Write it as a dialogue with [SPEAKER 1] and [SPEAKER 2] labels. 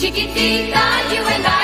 [SPEAKER 1] Chiquitita, you and I.